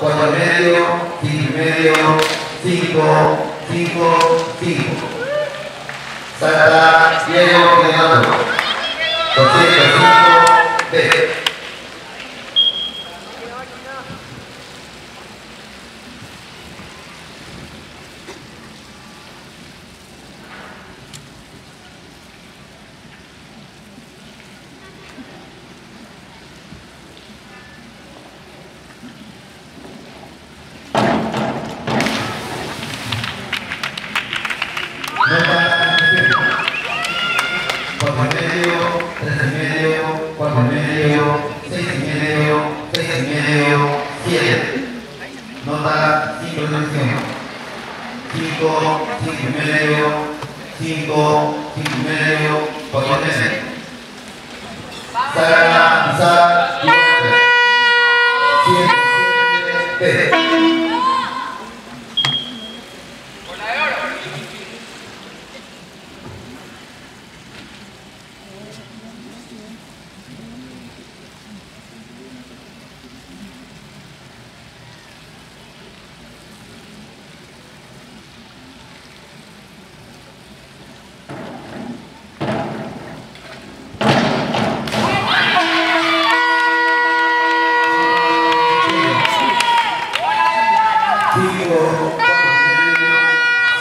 Cuatro y medio, cinco y medio, cinco, cinco, cinco. Salta, Diego, quedando. Y medio, seis y medio, seis y medio, siete. Nota cinco tensión. Cinco, cinco y medio, cinco, cinco y medio, y medio.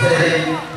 Seis,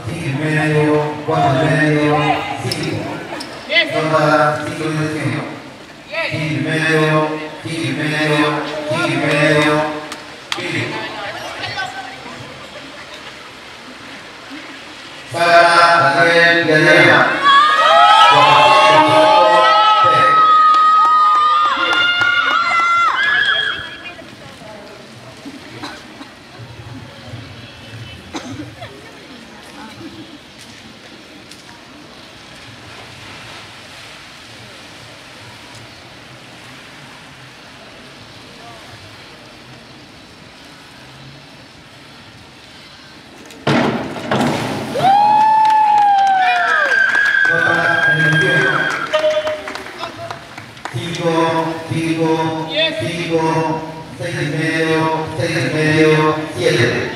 5, 5, 6 y medio, 6 y medio, 7.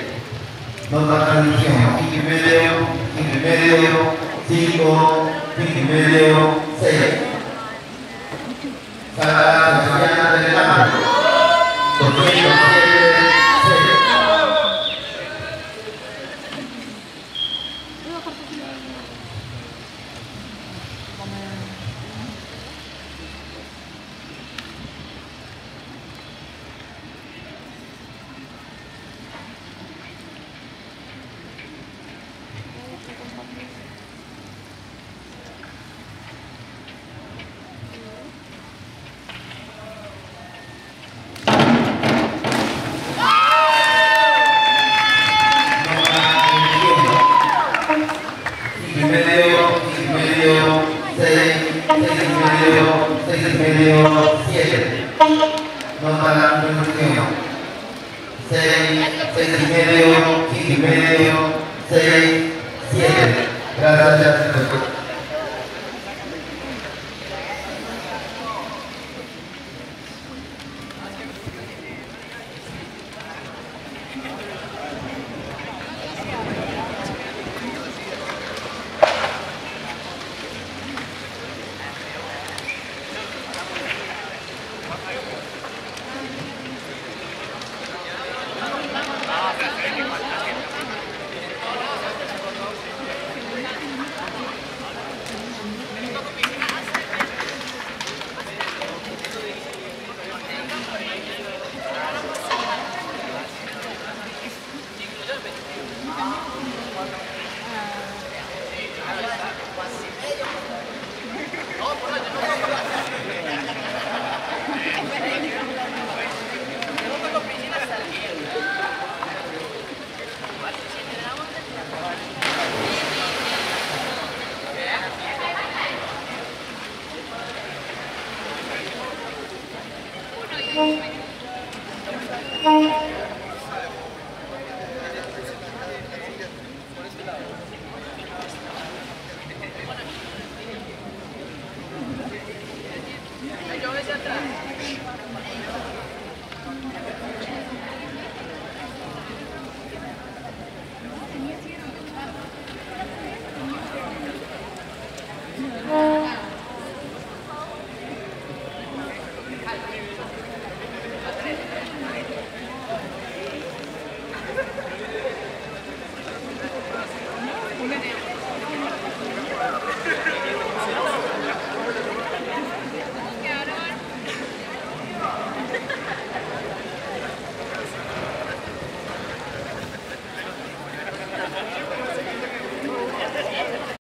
Nota transición, 5 y medio, 5 y medio, 5, 5 y medio, 6. Sala de la mano. 6, 6 y medio, 5 y medio, 6, 7. Gracias, gracias. Yo voy a estar.